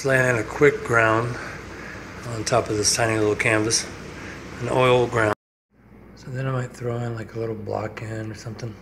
Just laying a quick ground on top of this tiny little canvas, an oil ground. So then I might throw in like a little block in or something.